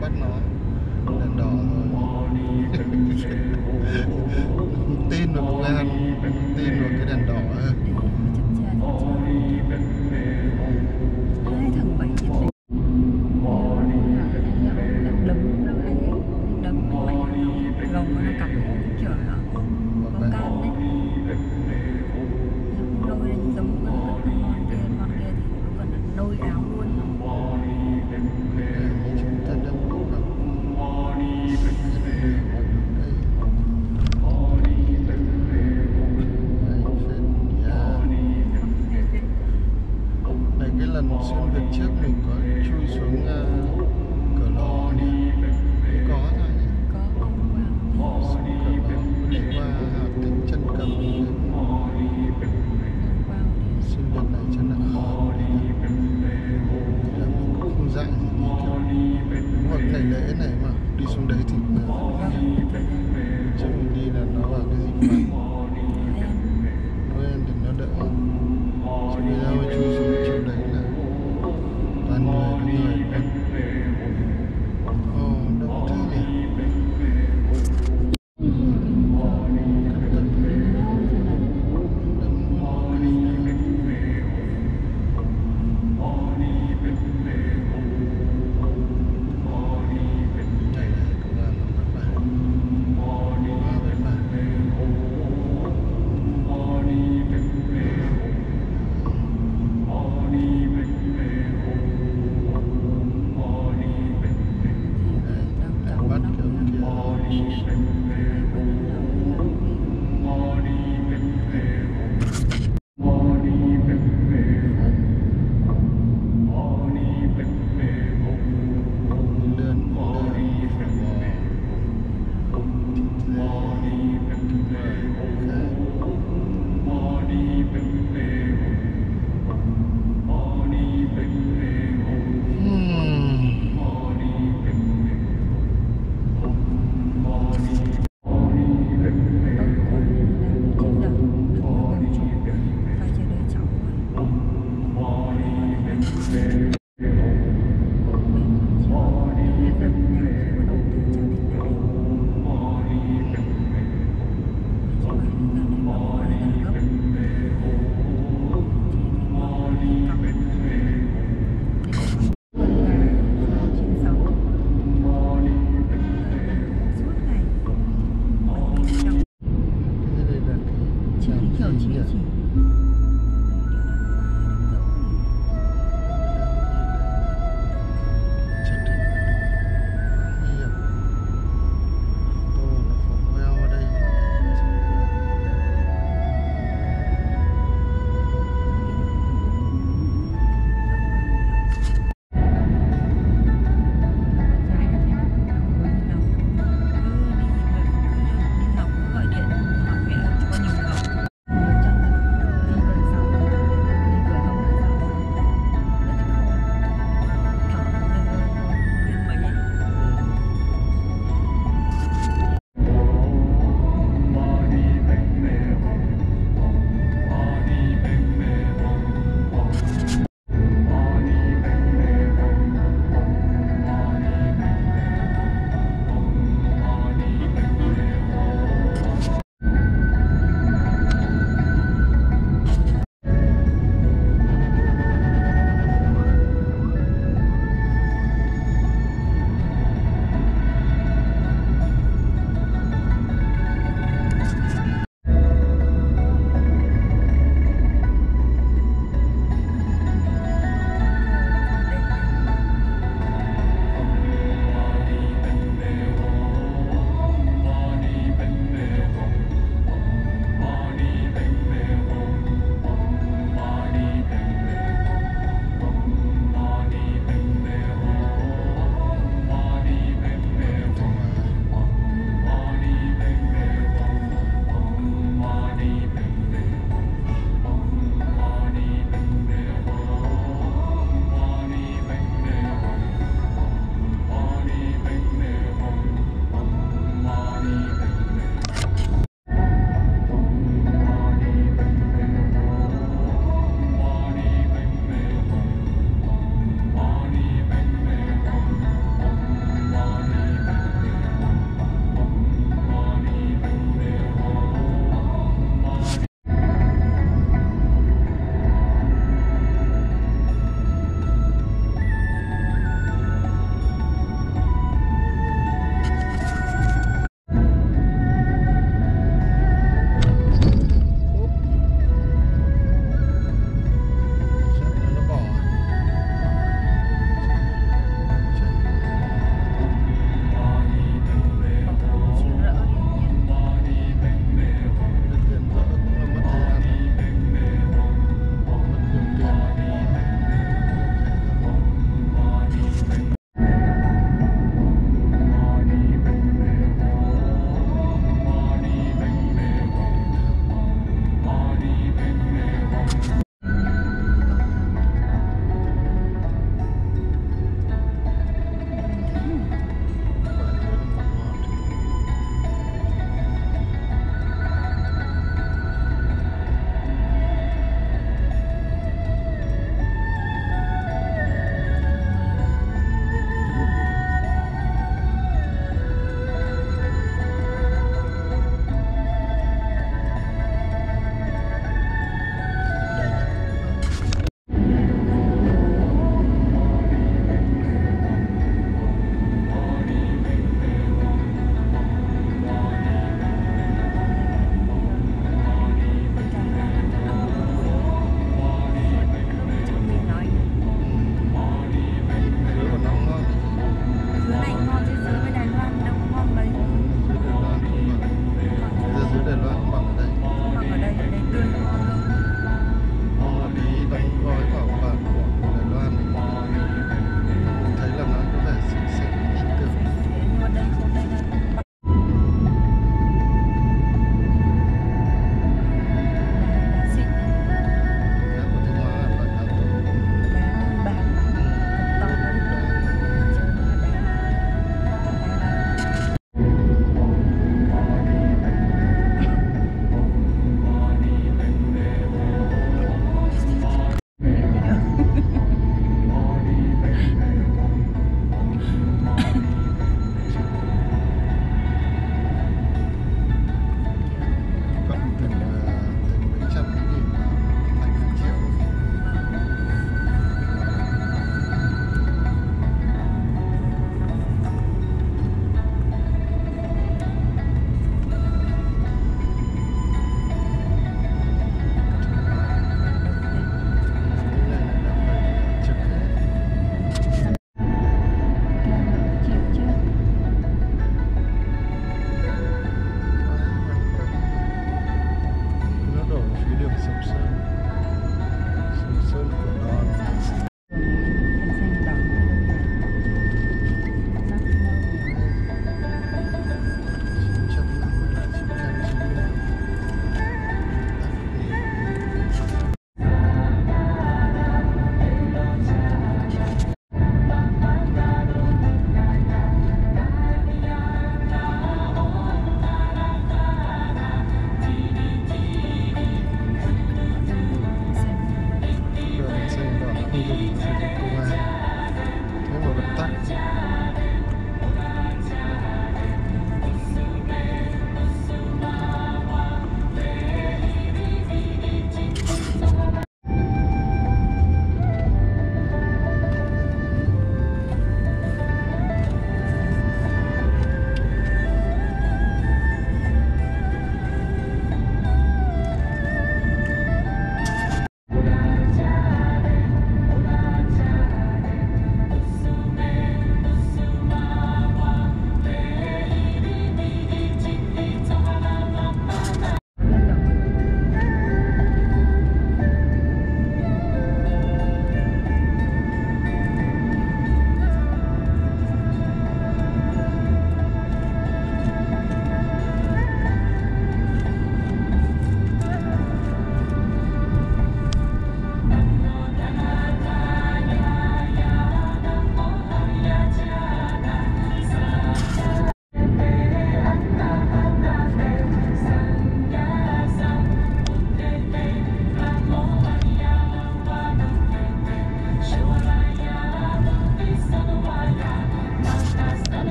bắt nó đèn đỏ rồi. Tin vào công an tin vào cái đèn đỏ hơn xuyên Việt trước mình có chui xuống uh,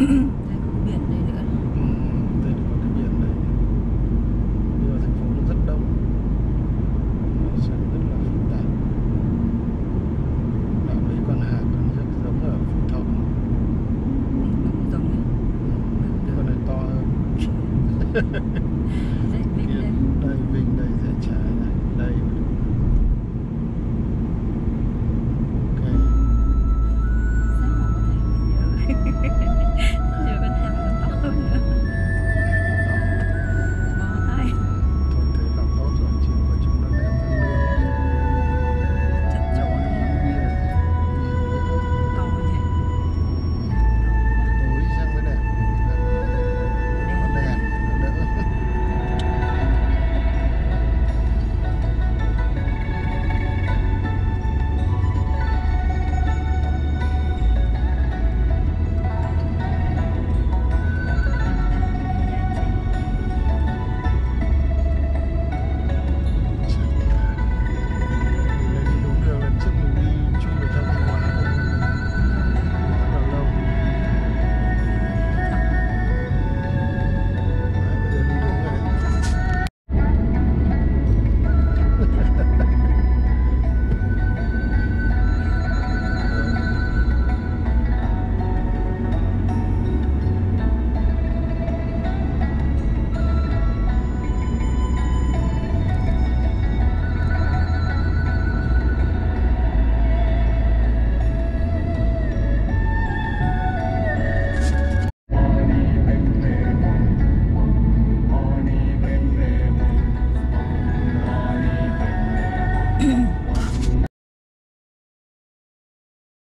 mm